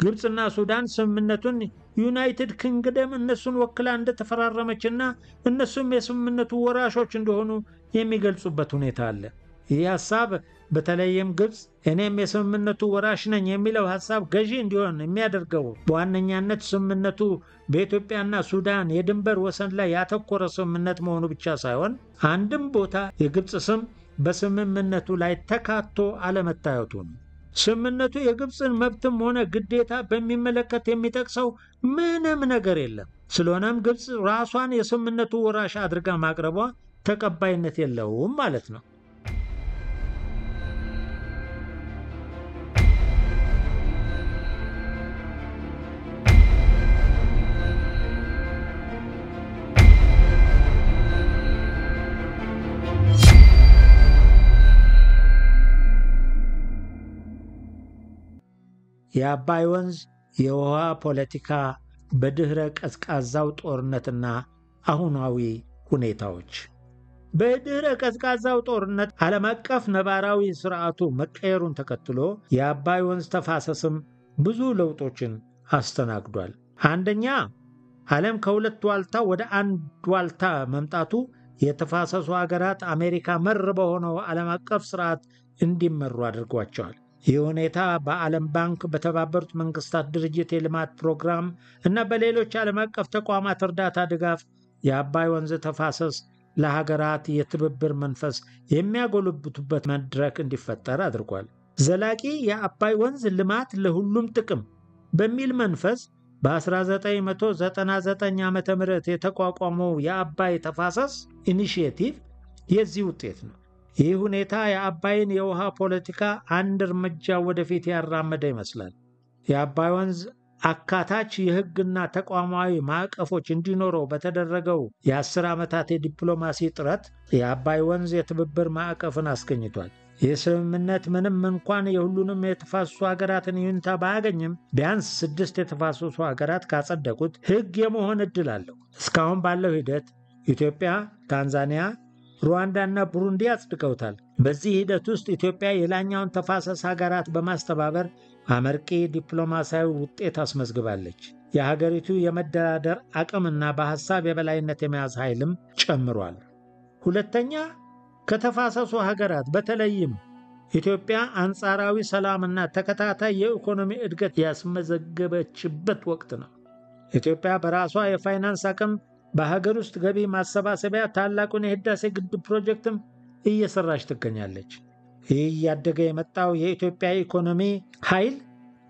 ግብፅና ሱዳን ስምምነቱን ዩናይትድ ኪንግደም እነሱን ወክላ እንደተፈራረመችና እነሱም የስምምነቱ ወራሾች እንደሆኑ የሚገልጹበት ሁኔታ አለ። ይህ ሐሳብ በተለይም ግብፅ እኔም የስምምነቱ ወራሽ ነኝ የሚለው ሐሳብ ገዢ እንዲሆን የሚያደርገው በዋነኛነት ስምምነቱ በኢትዮጵያና ሱዳን የድንበር ወሰን ላይ ያተኮረ ስምምነት መሆኑ ብቻ ሳይሆን አንድም ቦታ የግብፅ ስም በስምምነቱ ላይ ተካቶ አለመታየቱ ነው። ስምምነቱ የግብፅን መብትም ሆነ ግዴታ በሚመለከት የሚጠቅሰው ምንም ነገር የለም። ስለሆነም ግብፅ ራሷን የስምምነቱ ወራሽ አድርጋ ማቅረቧ ተቀባይነት የለውም ማለት ነው። የአባይ ወንዝ የውሃ ፖለቲካ በድኅረ ቀዝቃዛው ጦርነትና አሁናዊ ሁኔታዎች በድኅረ ቀዝቃዛው ጦርነት ዓለም አቀፍ ነባራዊ ሥርዓቱ መቀየሩን ተከትሎ የአባይ ወንዝ ተፋሰስም ብዙ ለውጦችን አስተናግዷል። አንደኛ ዓለም ከሁለት ዋልታ ወደ አንድ ዋልታ መምጣቱ የተፋሰሱ አገራት አሜሪካ መር በሆነው ዓለም አቀፍ ሥርዓት እንዲመሩ አድርጓቸዋል። ይህ ሁኔታ በዓለም ባንክ፣ በተባበሩት መንግስታት ድርጅት የልማት ፕሮግራም እና በሌሎች ዓለም አቀፍ ተቋማት እርዳታ ድጋፍ የአባይ ወንዝ ተፋሰስ ለሀገራት የትብብር መንፈስ የሚያጎለብቱበት መድረክ እንዲፈጠር አድርጓል። ዘላቂ የአባይ ወንዝ ልማት ለሁሉም ጥቅም በሚል መንፈስ በ1999 ዓ ም የተቋቋመው የአባይ ተፋሰስ initiative የዚህ ውጤት ነው። ይህ ሁኔታ የአባይን የውሃ ፖለቲካ አንድ እርምጃ ወደፊት ያራመደ ይመስላል። የአባይ ወንዝ አካታች የሕግና ተቋማዊ ማዕቀፎች እንዲኖረው በተደረገው የአስር ዓመታት የዲፕሎማሲ ጥረት የአባይ ወንዝ የትብብር ማዕቀፍን አስገኝቷል። ይህ ስምምነት ምንም እንኳን የሁሉንም የተፋሰሱ ሀገራትን ይሁንታ ባያገኝም ቢያንስ ስድስት የተፋሰሱ ሀገራት ካጸደቁት ሕግ የመሆን ዕድል አለው። እስካሁን ባለው ሂደት ኢትዮጵያ፣ ታንዛኒያ ሩዋንዳና ቡሩንዲ አጽድቀውታል። በዚህ ሂደት ውስጥ ኢትዮጵያ የላኛውን ተፋሰስ ሀገራት በማስተባበር አመርቂ ዲፕሎማሲያዊ ውጤት አስመዝግባለች። የሀገሪቱ የመደራደር አቅምና በሐሳብ የበላይነት የመያዝ ኃይልም ጨምሯል። ሁለተኛ ከተፋሰሱ ሀገራት በተለይም ኢትዮጵያ አንጻራዊ ሰላምና ተከታታይ የኢኮኖሚ እድገት ያስመዘገበችበት ወቅት ነው። ኢትዮጵያ በራሷ የፋይናንስ አቅም በሀገር ውስጥ ገቢ ማሰባሰቢያ ታላቁን የህዳሴ ግድብ ፕሮጀክትም እየሰራች ትገኛለች። ይህ እያደገ የመጣው የኢትዮጵያ ኢኮኖሚ ኃይል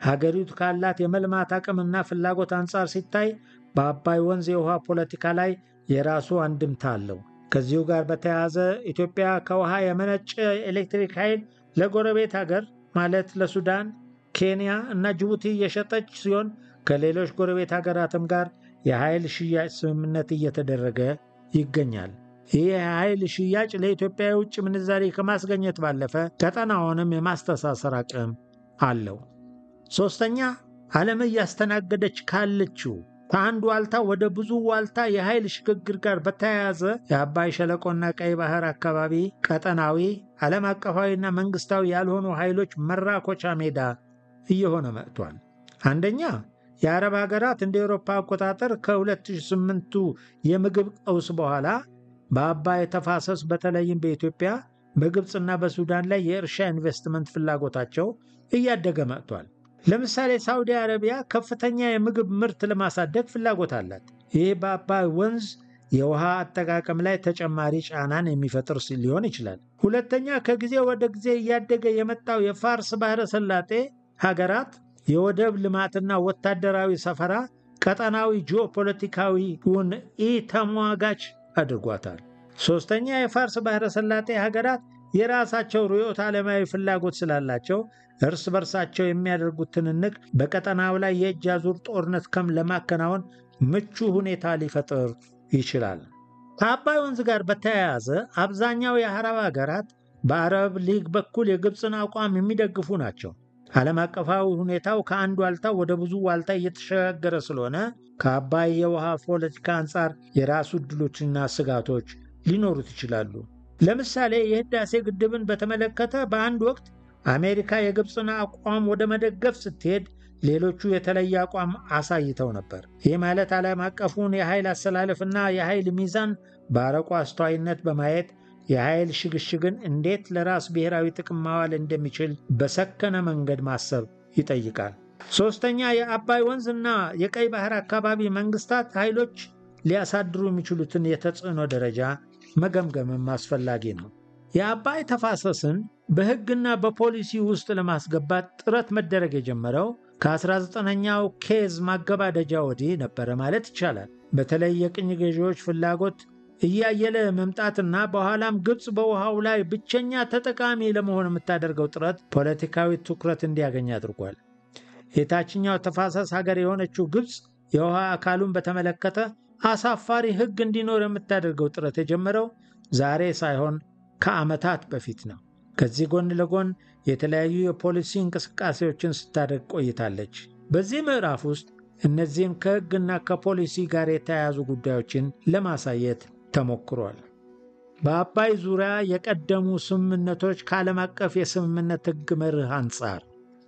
ሀገሪቱ ካላት የመልማት አቅምና ፍላጎት አንጻር ሲታይ በአባይ ወንዝ የውሃ ፖለቲካ ላይ የራሱ አንድምታ አለው። ከዚሁ ጋር በተያያዘ ኢትዮጵያ ከውሃ የመነጨ ኤሌክትሪክ ኃይል ለጎረቤት ሀገር ማለት ለሱዳን፣ ኬንያ እና ጅቡቲ እየሸጠች ሲሆን ከሌሎች ጎረቤት ሀገራትም ጋር የኃይል ሽያጭ ስምምነት እየተደረገ ይገኛል። ይህ የኃይል ሽያጭ ለኢትዮጵያ የውጭ ምንዛሪ ከማስገኘት ባለፈ ቀጠናውንም የማስተሳሰር አቅም አለው። ሦስተኛ ዓለም እያስተናገደች ካለችው ከአንድ ዋልታ ወደ ብዙ ዋልታ የኃይል ሽግግር ጋር በተያያዘ የአባይ ሸለቆና ቀይ ባህር አካባቢ ቀጠናዊ፣ ዓለም አቀፋዊና መንግስታዊ ያልሆኑ ኃይሎች መራኮቻ ሜዳ እየሆነ መጥቷል። አንደኛ የአረብ ሀገራት እንደ ኤውሮፓ አቆጣጠር ከ2008ቱ የምግብ ቀውስ በኋላ በአባይ ተፋሰስ በተለይም በኢትዮጵያ በግብፅና በሱዳን ላይ የእርሻ ኢንቨስትመንት ፍላጎታቸው እያደገ መጥቷል። ለምሳሌ ሳውዲ አረቢያ ከፍተኛ የምግብ ምርት ለማሳደግ ፍላጎት አላት። ይህ በአባይ ወንዝ የውሃ አጠቃቀም ላይ ተጨማሪ ጫናን የሚፈጥር ሊሆን ይችላል። ሁለተኛ ከጊዜ ወደ ጊዜ እያደገ የመጣው የፋርስ ባህረ ሰላጤ ሀገራት የወደብ ልማትና ወታደራዊ ሰፈራ ቀጠናዊ ጂኦፖለቲካዊውን ኢተሟጋች አድርጓታል። ሦስተኛ የፋርስ ባህረ ሰላጤ ሀገራት የራሳቸው ርዕዮተ ዓለማዊ ፍላጎት ስላላቸው እርስ በርሳቸው የሚያደርጉት ትንንቅ በቀጠናው ላይ የእጅ አዙር ጦርነት ከም ለማከናወን ምቹ ሁኔታ ሊፈጥር ይችላል። ከአባይ ወንዝ ጋር በተያያዘ አብዛኛው የአረብ ሀገራት በአረብ ሊግ በኩል የግብፅን አቋም የሚደግፉ ናቸው። ዓለም አቀፋዊ ሁኔታው ከአንድ ዋልታ ወደ ብዙ ዋልታ እየተሸጋገረ ስለሆነ ከአባይ የውሃ ፖለቲካ አንጻር የራሱ ዕድሎችና ስጋቶች ሊኖሩት ይችላሉ። ለምሳሌ የህዳሴ ግድብን በተመለከተ በአንድ ወቅት አሜሪካ የግብፅን አቋም ወደ መደገፍ ስትሄድ፣ ሌሎቹ የተለየ አቋም አሳይተው ነበር። ይህ ማለት ዓለም አቀፉን የኃይል አሰላለፍና የኃይል ሚዛን በአርቆ አስተዋይነት በማየት የኃይል ሽግሽግን እንዴት ለራስ ብሔራዊ ጥቅም ማዋል እንደሚችል በሰከነ መንገድ ማሰብ ይጠይቃል። ሦስተኛ፣ የአባይ ወንዝና የቀይ ባህር አካባቢ መንግስታት ኃይሎች ሊያሳድሩ የሚችሉትን የተጽዕኖ ደረጃ መገምገምም አስፈላጊ ነው። የአባይ ተፋሰስን በሕግና በፖሊሲ ውስጥ ለማስገባት ጥረት መደረግ የጀመረው ከ19ኛው ኬዝ ማገባደጃ ወዲህ ነበረ ማለት ይቻላል። በተለይ የቅኝ ገዢዎች ፍላጎት እያየለ መምጣትና በኋላም ግብፅ በውሃው ላይ ብቸኛ ተጠቃሚ ለመሆን የምታደርገው ጥረት ፖለቲካዊ ትኩረት እንዲያገኝ አድርጓል። የታችኛው ተፋሰስ ሀገር የሆነችው ግብፅ የውሃ አካሉን በተመለከተ አሳፋሪ ሕግ እንዲኖር የምታደርገው ጥረት የጀመረው ዛሬ ሳይሆን ከዓመታት በፊት ነው። ከዚህ ጎን ለጎን የተለያዩ የፖሊሲ እንቅስቃሴዎችን ስታደርግ ቆይታለች። በዚህ ምዕራፍ ውስጥ እነዚህን ከሕግና ከፖሊሲ ጋር የተያያዙ ጉዳዮችን ለማሳየት ተሞክሯል። በአባይ ዙሪያ የቀደሙ ስምምነቶች ከዓለም አቀፍ የስምምነት ሕግ መርህ አንጻር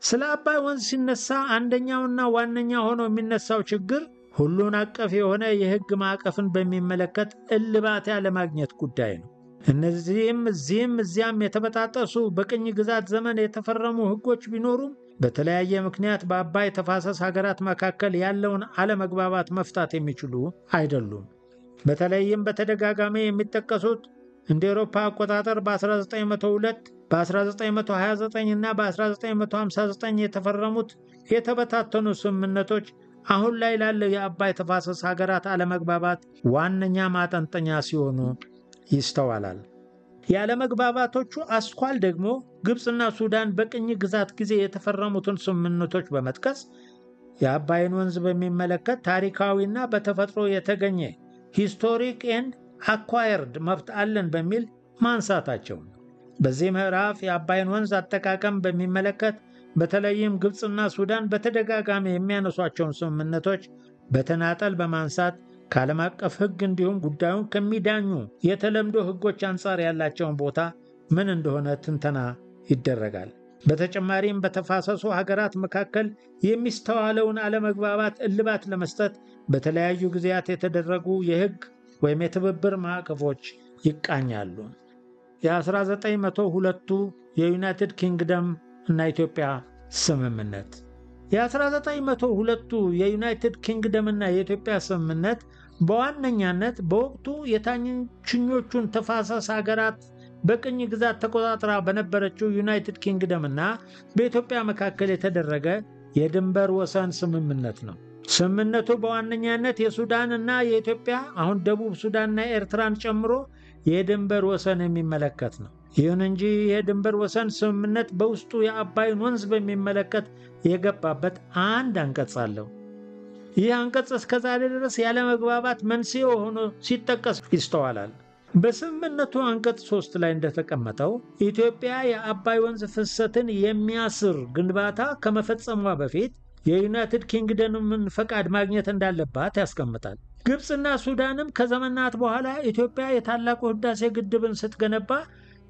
ስለ አባይ ወንዝ ሲነሳ አንደኛውና ዋነኛ ሆኖ የሚነሳው ችግር ሁሉን አቀፍ የሆነ የሕግ ማዕቀፍን በሚመለከት እልባት ያለማግኘት ጉዳይ ነው። እነዚህም እዚህም እዚያም የተበጣጠሱ በቅኝ ግዛት ዘመን የተፈረሙ ሕጎች ቢኖሩም በተለያየ ምክንያት በአባይ ተፋሰስ ሀገራት መካከል ያለውን አለመግባባት መፍታት የሚችሉ አይደሉም። በተለይም በተደጋጋሚ የሚጠቀሱት እንደ ኤሮፓ አቆጣጠር በ1902 በ1929 እና በ1959 የተፈረሙት የተበታተኑ ስምምነቶች አሁን ላይ ላለው የአባይ ተፋሰስ ሀገራት አለመግባባት ዋነኛ ማጠንጠኛ ሲሆኑ ይስተዋላል። የአለመግባባቶቹ አስኳል ደግሞ ግብፅና ሱዳን በቅኝ ግዛት ጊዜ የተፈረሙትን ስምምነቶች በመጥቀስ የአባይን ወንዝ በሚመለከት ታሪካዊና በተፈጥሮ የተገኘ historic and acquired መብት አለን በሚል ማንሳታቸው ነው። በዚህ ምዕራፍ የአባይን ወንዝ አጠቃቀም በሚመለከት በተለይም ግብፅና ሱዳን በተደጋጋሚ የሚያነሷቸውን ስምምነቶች በተናጠል በማንሳት ከዓለም አቀፍ ሕግ እንዲሁም ጉዳዩን ከሚዳኙ የተለምዶ ሕጎች አንጻር ያላቸውን ቦታ ምን እንደሆነ ትንተና ይደረጋል። በተጨማሪም በተፋሰሱ ሀገራት መካከል የሚስተዋለውን አለመግባባት እልባት ለመስጠት በተለያዩ ጊዜያት የተደረጉ የሕግ ወይም የትብብር ማዕቀፎች ይቃኛሉ። የ1902ቱ የዩናይትድ ኪንግደም እና ኢትዮጵያ ስምምነት የ1902ቱ የዩናይትድ ኪንግደም እና የኢትዮጵያ ስምምነት በዋነኛነት በወቅቱ የታችኞቹን ተፋሰስ ሀገራት በቅኝ ግዛት ተቆጣጥራ በነበረችው ዩናይትድ ኪንግደም እና በኢትዮጵያ መካከል የተደረገ የድንበር ወሰን ስምምነት ነው። ስምምነቱ በዋነኛነት የሱዳን እና የኢትዮጵያ አሁን ደቡብ ሱዳንና ኤርትራን ጨምሮ የድንበር ወሰን የሚመለከት ነው። ይሁን እንጂ የድንበር ወሰን ስምምነት በውስጡ የአባይን ወንዝ በሚመለከት የገባበት አንድ አንቀጽ አለው። ይህ አንቀጽ እስከዛሬ ድረስ ያለመግባባት መንስኤ ሆኖ ሲጠቀስ ይስተዋላል። በስምምነቱ አንቀጽ ሶስት ላይ እንደተቀመጠው ኢትዮጵያ የአባይ ወንዝ ፍሰትን የሚያስር ግንባታ ከመፈጸሟ በፊት የዩናይትድ ኪንግደምን ፈቃድ ማግኘት እንዳለባት ያስቀምጣል። ግብፅና ሱዳንም ከዘመናት በኋላ ኢትዮጵያ የታላቁ ህዳሴ ግድብን ስትገነባ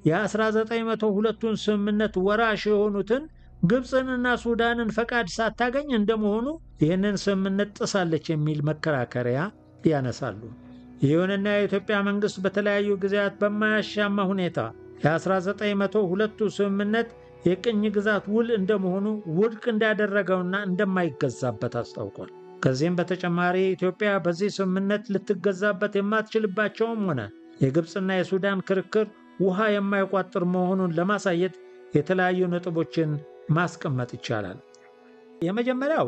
የ1902ቱን ስምምነት ወራሽ የሆኑትን ግብፅንና ሱዳንን ፈቃድ ሳታገኝ እንደመሆኑ ይህንን ስምምነት ጥሳለች የሚል መከራከሪያ ያነሳሉ። ይሁንና የኢትዮጵያ መንግሥት በተለያዩ ጊዜያት በማያሻማ ሁኔታ የ1902ቱ ስምምነት የቅኝ ግዛት ውል እንደመሆኑ ውድቅ እንዳደረገውና እንደማይገዛበት አስታውቋል። ከዚህም በተጨማሪ ኢትዮጵያ በዚህ ስምምነት ልትገዛበት የማትችልባቸውም ሆነ የግብፅና የሱዳን ክርክር ውሃ የማይቋጥር መሆኑን ለማሳየት የተለያዩ ነጥቦችን ማስቀመጥ ይቻላል። የመጀመሪያው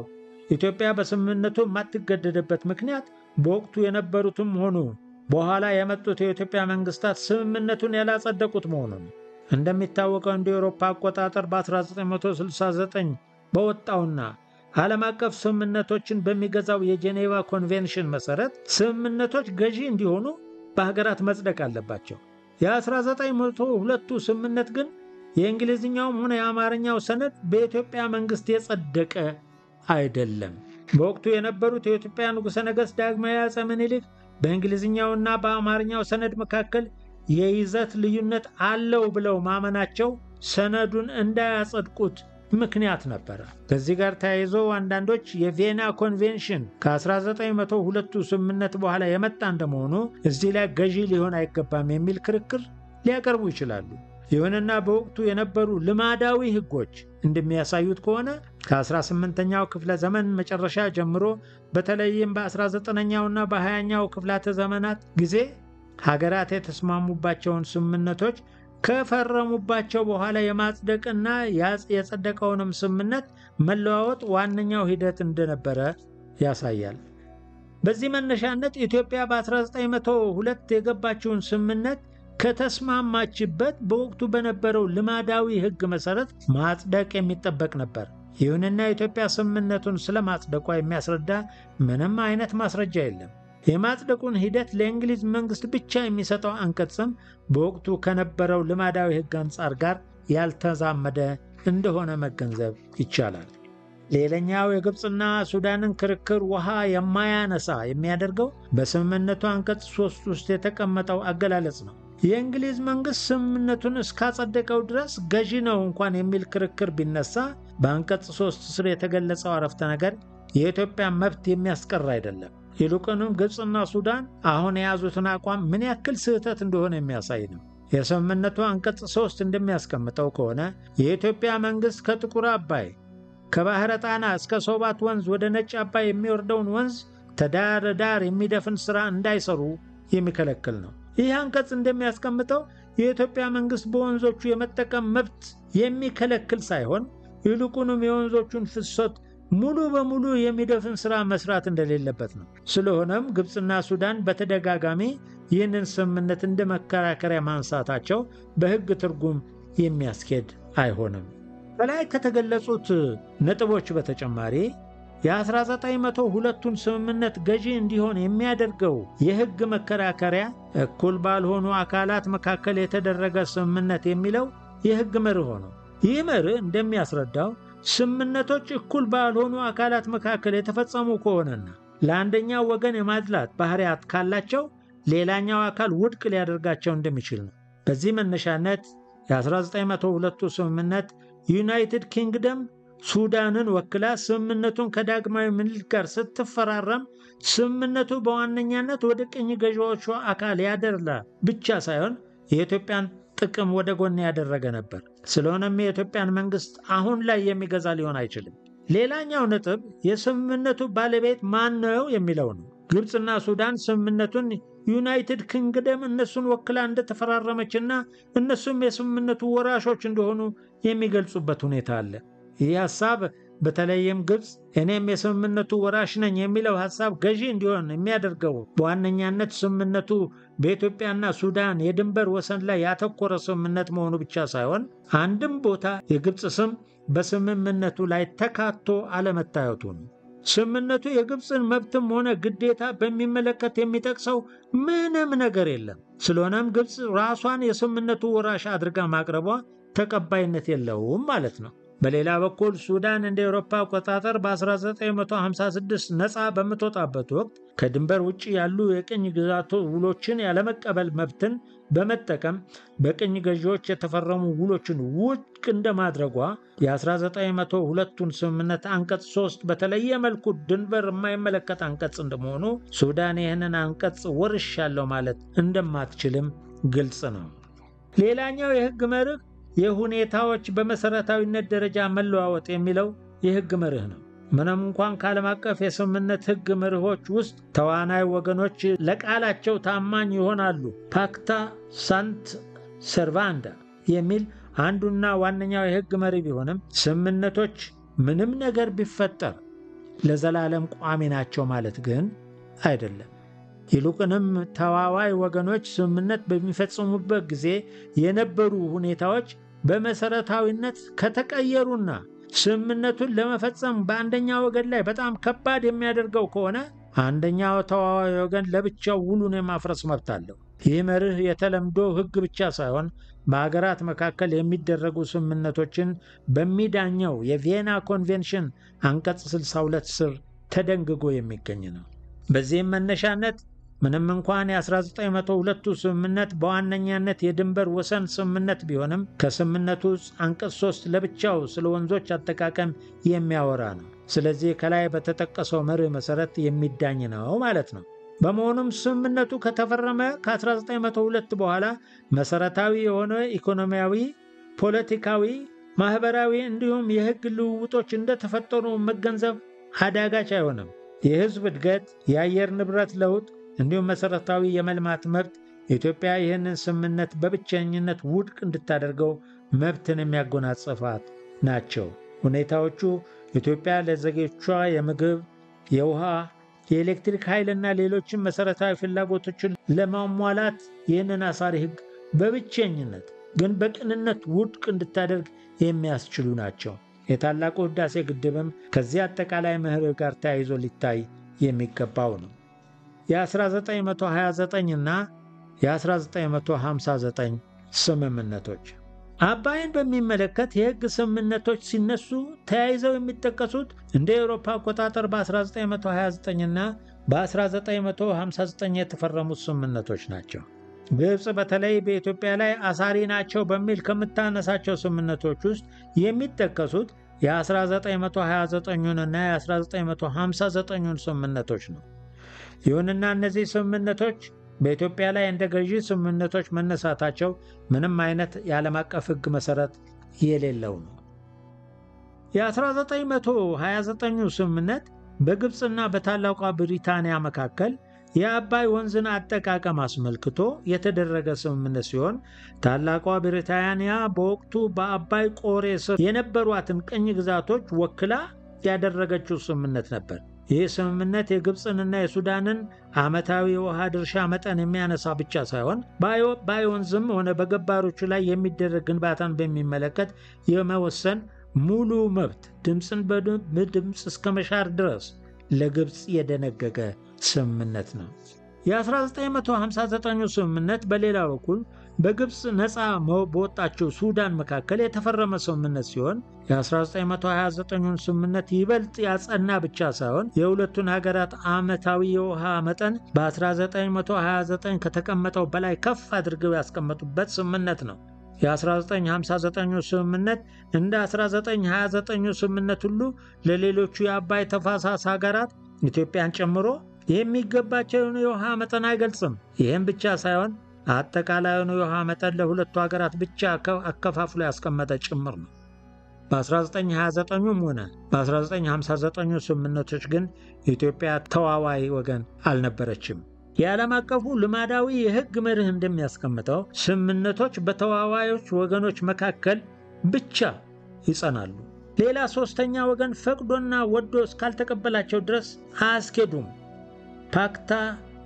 ኢትዮጵያ በስምምነቱ የማትገደድበት ምክንያት በወቅቱ የነበሩትም ሆኑ በኋላ የመጡት የኢትዮጵያ መንግስታት ስምምነቱን ያላጸደቁት መሆኑ ነው። እንደሚታወቀው እንደ ኤውሮፓ አቆጣጠር በ1969 በወጣውና ዓለም አቀፍ ስምምነቶችን በሚገዛው የጄኔቫ ኮንቬንሽን መሠረት ስምምነቶች ገዢ እንዲሆኑ በሀገራት መጽደቅ አለባቸው። የ1902ቱ ስምምነት ግን የእንግሊዝኛውም ሆነ የአማርኛው ሰነድ በኢትዮጵያ መንግሥት የጸደቀ አይደለም። በወቅቱ የነበሩት የኢትዮጵያ ንጉሠ ነገሥት ዳግማዊ አፄ ምኒልክ በእንግሊዝኛውና በአማርኛው ሰነድ መካከል የይዘት ልዩነት አለው ብለው ማመናቸው ሰነዱን እንዳያጸድቁት ምክንያት ነበረ። ከዚህ ጋር ተያይዞ አንዳንዶች የቪየና ኮንቬንሽን ከ1902ቱ ስምምነት በኋላ የመጣ እንደመሆኑ እዚህ ላይ ገዢ ሊሆን አይገባም የሚል ክርክር ሊያቀርቡ ይችላሉ። ይሁንና በወቅቱ የነበሩ ልማዳዊ ሕጎች እንደሚያሳዩት ከሆነ ከ18ኛው ክፍለ ዘመን መጨረሻ ጀምሮ በተለይም በ19ኛውና በ20ኛው ክፍላተ ዘመናት ጊዜ ሀገራት የተስማሙባቸውን ስምምነቶች ከፈረሙባቸው በኋላ የማጽደቅና የጸደቀውንም ስምምነት መለዋወጥ ዋነኛው ሂደት እንደነበረ ያሳያል። በዚህ መነሻነት ኢትዮጵያ በ1902 የገባችውን ስምምነት ከተስማማችበት በወቅቱ በነበረው ልማዳዊ ሕግ መሠረት ማጽደቅ የሚጠበቅ ነበር። ይሁንና ኢትዮጵያ ስምምነቱን ስለ ማጽደቋ የሚያስረዳ ምንም አይነት ማስረጃ የለም። የማጽደቁን ሂደት ለእንግሊዝ መንግሥት ብቻ የሚሰጠው አንቀጽም በወቅቱ ከነበረው ልማዳዊ ሕግ አንጻር ጋር ያልተዛመደ እንደሆነ መገንዘብ ይቻላል። ሌላኛው የግብፅና ሱዳንን ክርክር ውሃ የማያነሳ የሚያደርገው በስምምነቱ አንቀጽ ሦስት ውስጥ የተቀመጠው አገላለጽ ነው። የእንግሊዝ መንግሥት ስምምነቱን እስካጸደቀው ድረስ ገዢ ነው እንኳን የሚል ክርክር ቢነሳ በአንቀጽ ሦስት ስር የተገለጸው አረፍተ ነገር የኢትዮጵያን መብት የሚያስቀር አይደለም። ይልቁንም ግብፅና ሱዳን አሁን የያዙትን አቋም ምን ያክል ስህተት እንደሆነ የሚያሳይ ነው። የስምምነቱ አንቀጽ ሦስት እንደሚያስቀምጠው ከሆነ የኢትዮጵያ መንግሥት ከጥቁር አባይ ከባሕረ ጣና እስከ ሶባት ወንዝ ወደ ነጭ አባይ የሚወርደውን ወንዝ ተዳር ዳር የሚደፍን ሥራ እንዳይሰሩ የሚከለክል ነው። ይህ አንቀጽ እንደሚያስቀምጠው የኢትዮጵያ መንግሥት በወንዞቹ የመጠቀም መብት የሚከለክል ሳይሆን ይልቁንም የወንዞቹን ፍሰት ሙሉ በሙሉ የሚደፍን ሥራ መስራት እንደሌለበት ነው። ስለሆነም ግብፅና ሱዳን በተደጋጋሚ ይህንን ስምምነት እንደ መከራከሪያ ማንሳታቸው በሕግ ትርጉም የሚያስኬድ አይሆንም። በላይ ከተገለጹት ነጥቦች በተጨማሪ የ1902ቱን ስምምነት ገዢ እንዲሆን የሚያደርገው የሕግ መከራከሪያ እኩል ባልሆኑ አካላት መካከል የተደረገ ስምምነት የሚለው የሕግ መርህ ነው። ይህ መርህ እንደሚያስረዳው ስምምነቶች እኩል ባልሆኑ አካላት መካከል የተፈጸሙ ከሆነና ለአንደኛው ወገን የማድላት ባህሪያት ካላቸው ሌላኛው አካል ውድቅ ሊያደርጋቸው እንደሚችል ነው። በዚህ መነሻነት የ1902ቱ ስምምነት ዩናይትድ ኪንግደም ሱዳንን ወክላ ስምምነቱን ከዳግማዊ ምኒልክ ጋር ስትፈራረም ስምምነቱ በዋነኛነት ወደ ቅኝ ገዢዎቹ አካል ያደላ ብቻ ሳይሆን የኢትዮጵያን ጥቅም ወደ ጎን ያደረገ ነበር። ስለሆነም የኢትዮጵያን መንግሥት አሁን ላይ የሚገዛ ሊሆን አይችልም። ሌላኛው ነጥብ የስምምነቱ ባለቤት ማን ነው የሚለው ነው። ግብፅና ሱዳን ስምምነቱን ዩናይትድ ኪንግደም እነሱን ወክላ እንደተፈራረመችና እነሱም የስምምነቱ ወራሾች እንደሆኑ የሚገልጹበት ሁኔታ አለ። ይህ ሐሳብ በተለይም ግብፅ እኔም የስምምነቱ ወራሽ ነኝ የሚለው ሐሳብ ገዢ እንዲሆን የሚያደርገው በዋነኛነት ስምምነቱ በኢትዮጵያና ሱዳን የድንበር ወሰን ላይ ያተኮረ ስምምነት መሆኑ ብቻ ሳይሆን አንድም ቦታ የግብፅ ስም በስምምነቱ ላይ ተካቶ አለመታየቱ ነው። ስምምነቱ የግብፅን መብትም ሆነ ግዴታ በሚመለከት የሚጠቅሰው ምንም ነገር የለም። ስለሆነም ግብፅ ራሷን የስምምነቱ ወራሽ አድርጋ ማቅረቧ ተቀባይነት የለውም ማለት ነው። በሌላ በኩል ሱዳን እንደ ኤውሮፓ አቆጣጠር በ1956 ነፃ በምትወጣበት ወቅት ከድንበር ውጭ ያሉ የቅኝ ግዛት ውሎችን ያለመቀበል መብትን በመጠቀም በቅኝ ገዢዎች የተፈረሙ ውሎችን ውድቅ እንደማድረጓ የ1902ቱን ስምምነት አንቀጽ 3 በተለየ መልኩ ድንበር የማይመለከት አንቀጽ እንደመሆኑ ሱዳን ይህንን አንቀጽ ወርሻለሁ ማለት እንደማትችልም ግልጽ ነው። ሌላኛው የሕግ መርህ የሁኔታዎች በመሰረታዊነት ደረጃ መለዋወጥ የሚለው የሕግ መርህ ነው። ምንም እንኳን ከዓለም አቀፍ የስምምነት ሕግ መርሆች ውስጥ ተዋናይ ወገኖች ለቃላቸው ታማኝ ይሆናሉ፣ ፓክታ ሳንት ሰርቫንዳ የሚል አንዱና ዋነኛው የሕግ መርህ ቢሆንም ስምምነቶች ምንም ነገር ቢፈጠር ለዘላለም ቋሚ ናቸው ማለት ግን አይደለም። ይልቁንም ተዋዋይ ወገኖች ስምምነት በሚፈጽሙበት ጊዜ የነበሩ ሁኔታዎች በመሰረታዊነት ከተቀየሩና ስምምነቱን ለመፈጸም በአንደኛው ወገን ላይ በጣም ከባድ የሚያደርገው ከሆነ አንደኛው ተዋዋይ ወገን ለብቻው ውሉን የማፍረስ መብት አለው። ይህ መርህ የተለምዶ ሕግ ብቻ ሳይሆን በሀገራት መካከል የሚደረጉ ስምምነቶችን በሚዳኘው የቪየና ኮንቬንሽን አንቀጽ 62 ስር ተደንግጎ የሚገኝ ነው። በዚህም መነሻነት ምንም እንኳን የ1902ቱ ስምምነት በዋነኛነት የድንበር ወሰን ስምምነት ቢሆንም ከስምምነቱ ውስጥ አንቀጽ 3 ለብቻው ስለ ወንዞች አጠቃቀም የሚያወራ ነው። ስለዚህ ከላይ በተጠቀሰው መርህ መሰረት የሚዳኝ ነው ማለት ነው። በመሆኑም ስምምነቱ ከተፈረመ ከ1902 በኋላ መሰረታዊ የሆነ ኢኮኖሚያዊ፣ ፖለቲካዊ፣ ማህበራዊ እንዲሁም የህግ ልውውጦች እንደተፈጠሩ መገንዘብ አዳጋች አይሆንም። የህዝብ እድገት፣ የአየር ንብረት ለውጥ እንዲሁም መሰረታዊ የመልማት መብት ኢትዮጵያ ይህንን ስምምነት በብቸኝነት ውድቅ እንድታደርገው መብትን የሚያጎናጽፋት ናቸው። ሁኔታዎቹ ኢትዮጵያ ለዜጎቿ የምግብ፣ የውሃ፣ የኤሌክትሪክ ኃይልና ሌሎችን መሰረታዊ ፍላጎቶችን ለማሟላት ይህንን አሳሪ ህግ በብቸኝነት ግን በቅንነት ውድቅ እንድታደርግ የሚያስችሉ ናቸው። የታላቁ ህዳሴ ግድብም ከዚህ አጠቃላይ ምህር ጋር ተያይዞ ሊታይ የሚገባው ነው። የ1929 እና የ1959 ስምምነቶች አባይን በሚመለከት የህግ ስምምነቶች ሲነሱ ተያይዘው የሚጠቀሱት እንደ ኤውሮፓ አቆጣጠር በ1929 እና በ1959 የተፈረሙት ስምምነቶች ናቸው። ግብፅ በተለይ በኢትዮጵያ ላይ አሳሪ ናቸው በሚል ከምታነሳቸው ስምምነቶች ውስጥ የሚጠቀሱት የ1929ን እና የ1959ን ስምምነቶች ነው። ይሁንና እነዚህ ስምምነቶች በኢትዮጵያ ላይ እንደ ገዢ ስምምነቶች መነሳታቸው ምንም አይነት የዓለም አቀፍ ሕግ መሠረት የሌለው ነው። የ1929ኙ ስምምነት በግብፅና በታላቋ ብሪታንያ መካከል የአባይ ወንዝን አጠቃቀም አስመልክቶ የተደረገ ስምምነት ሲሆን ታላቋ ብሪታንያ በወቅቱ በአባይ ቆሬ ስር የነበሯትን ቅኝ ግዛቶች ወክላ ያደረገችው ስምምነት ነበር። ይህ ስምምነት የግብፅንና የሱዳንን ዓመታዊ የውሃ ድርሻ መጠን የሚያነሳ ብቻ ሳይሆን በአባይ ወንዝም ሆነ በገባሮቹ ላይ የሚደረግ ግንባታን በሚመለከት የመወሰን ሙሉ መብት ድምፅን በድምፅ እስከ መሻር ድረስ ለግብፅ የደነገገ ስምምነት ነው። የ1959 ስምምነት በሌላ በኩል በግብፅ ነፃ በወጣችው ሱዳን መካከል የተፈረመ ስምምነት ሲሆን የ1929 ስምምነት ይበልጥ ያጸና ብቻ ሳይሆን የሁለቱን ሀገራት ዓመታዊ የውሃ መጠን በ1929 ከተቀመጠው በላይ ከፍ አድርገው ያስቀመጡበት ስምምነት ነው። የ1959 ስምምነት እንደ 1929 ስምምነት ሁሉ ለሌሎቹ የአባይ ተፋሳስ ሀገራት ኢትዮጵያን ጨምሮ የሚገባቸውን የውሃ መጠን አይገልጽም። ይህም ብቻ ሳይሆን አጠቃላዩን የውሃ መጠን ለሁለቱ ሀገራት ብቻ አከፋፍሎ ያስቀመጠ ጭምር ነው። በ1929ም ሆነ በ1959 ስምምነቶች ግን ኢትዮጵያ ተዋዋይ ወገን አልነበረችም። የዓለም አቀፉ ልማዳዊ የሕግ መርህ እንደሚያስቀምጠው ስምምነቶች በተዋዋዮች ወገኖች መካከል ብቻ ይጸናሉ። ሌላ ሦስተኛ ወገን ፈቅዶና ወዶ እስካልተቀበላቸው ድረስ አያስኬዱም። pacta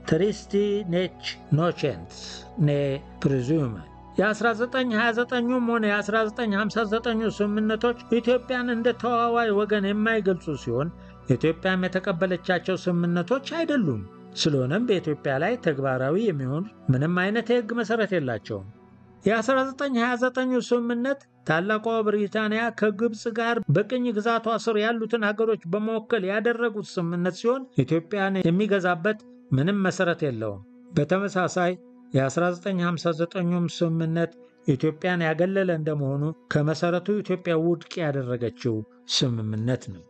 tertiis nec nocent nec prosunt የ1929ም ሆነ የ1959 ስምምነቶች ኢትዮጵያን እንደ ተዋዋይ ወገን የማይገልጹ ሲሆን ኢትዮጵያም የተቀበለቻቸው ስምምነቶች አይደሉም። ስለሆነም በኢትዮጵያ ላይ ተግባራዊ የሚሆን ምንም አይነት የሕግ መሠረት የላቸውም። የ1929 ስምምነት ታላቋ ብሪታንያ ከግብፅ ጋር በቅኝ ግዛቷ ስር ያሉትን ሀገሮች በመወከል ያደረጉት ስምምነት ሲሆን ኢትዮጵያን የሚገዛበት ምንም መሠረት የለውም። በተመሳሳይ የ1959ም ስምምነት ኢትዮጵያን ያገለለ እንደመሆኑ ከመሠረቱ ኢትዮጵያ ውድቅ ያደረገችው ስምምነት ነው።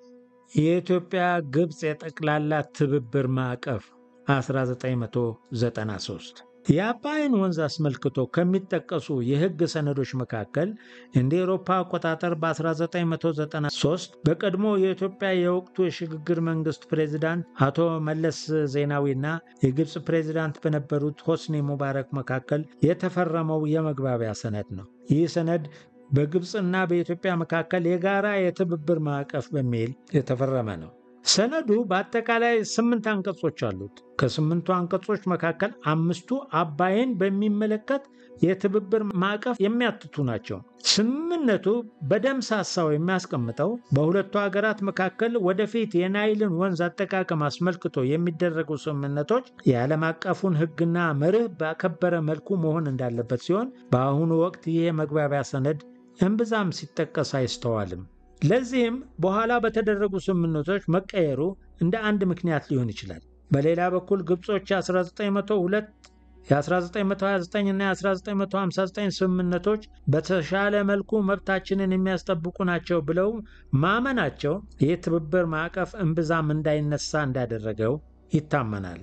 የኢትዮጵያ ግብፅ የጠቅላላ ትብብር ማዕቀፍ 1993 የአባይን ወንዝ አስመልክቶ ከሚጠቀሱ የሕግ ሰነዶች መካከል እንደ ኤሮፓ አቆጣጠር በ1993 በቀድሞ የኢትዮጵያ የወቅቱ የሽግግር መንግስት ፕሬዚዳንት አቶ መለስ ዜናዊና የግብፅ ፕሬዚዳንት በነበሩት ሆስኒ ሙባረክ መካከል የተፈረመው የመግባቢያ ሰነድ ነው። ይህ ሰነድ በግብፅና በኢትዮጵያ መካከል የጋራ የትብብር ማዕቀፍ በሚል የተፈረመ ነው። ሰነዱ በአጠቃላይ ስምንት አንቀጾች አሉት። ከስምንቱ አንቀጾች መካከል አምስቱ አባይን በሚመለከት የትብብር ማዕቀፍ የሚያትቱ ናቸው። ስምምነቱ በደምሳሳው የሚያስቀምጠው በሁለቱ ሀገራት መካከል ወደፊት የናይልን ወንዝ አጠቃቀም አስመልክቶ የሚደረጉ ስምምነቶች የዓለም አቀፉን ሕግና መርህ ባከበረ መልኩ መሆን እንዳለበት ሲሆን በአሁኑ ወቅት ይህ የመግባቢያ ሰነድ እምብዛም ሲጠቀስ አይስተዋልም። ለዚህም በኋላ በተደረጉ ስምምነቶች መቀየሩ እንደ አንድ ምክንያት ሊሆን ይችላል። በሌላ በኩል ግብጾች 1902 የ1929 እና የ1959 ስምምነቶች በተሻለ መልኩ መብታችንን የሚያስጠብቁ ናቸው ብለው ማመናቸው የትብብር ማዕቀፍ እምብዛም እንዳይነሳ እንዳደረገው ይታመናል።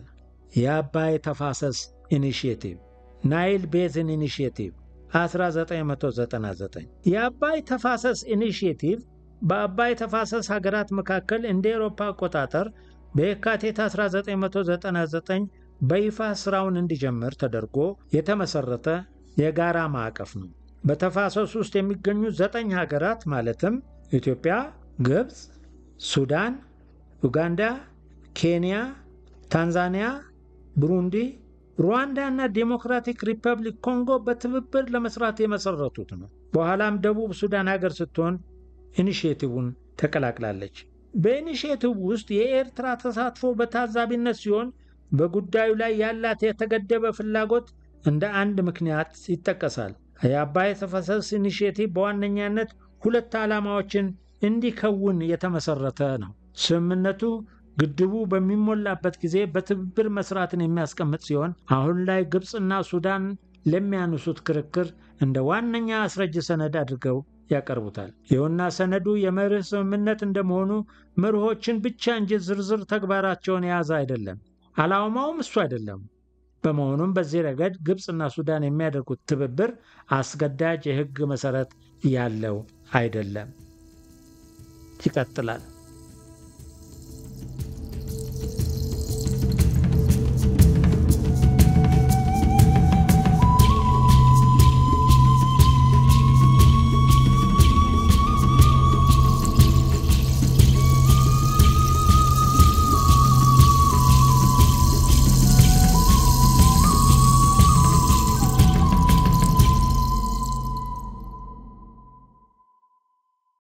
የአባይ ተፋሰስ initiative Nile Basin Initiative 1999 የአባይ ተፋሰስ initiative በአባይ ተፋሰስ ሀገራት መካከል እንደ ኤሮፓ አቆጣጠር በየካቲት 1999 በይፋ ስራውን እንዲጀምር ተደርጎ የተመሰረተ የጋራ ማዕቀፍ ነው። በተፋሰሱ ውስጥ የሚገኙ ዘጠኝ ሀገራት ማለትም ኢትዮጵያ፣ ግብፅ፣ ሱዳን፣ ኡጋንዳ፣ ኬንያ፣ ታንዛኒያ፣ ብሩንዲ፣ ሩዋንዳ እና ዴሞክራቲክ ሪፐብሊክ ኮንጎ በትብብር ለመስራት የመሰረቱት ነው። በኋላም ደቡብ ሱዳን ሀገር ስትሆን initiative ን ተቀላቅላለች። በ initiative ውስጥ የኤርትራ ተሳትፎ በታዛቢነት ሲሆን በጉዳዩ ላይ ያላት የተገደበ ፍላጎት እንደ አንድ ምክንያት ይጠቀሳል። የአባይ ተፋሰስ initiative በዋነኛነት ሁለት ዓላማዎችን እንዲከውን የተመሰረተ ነው። ስምምነቱ ግድቡ በሚሞላበት ጊዜ በትብብር መስራትን የሚያስቀምጥ ሲሆን አሁን ላይ ግብፅና ሱዳን ለሚያነሱት ክርክር እንደ ዋነኛ አስረጅ ሰነድ አድርገው ያቀርቡታል። ይሁንና ሰነዱ የመርህ ስምምነት እንደመሆኑ መርሆችን ብቻ እንጂ ዝርዝር ተግባራቸውን የያዘ አይደለም። ዓላማውም እሱ አይደለም። በመሆኑም በዚህ ረገድ ግብፅና ሱዳን የሚያደርጉት ትብብር አስገዳጅ የሕግ መሰረት ያለው አይደለም። ይቀጥላል።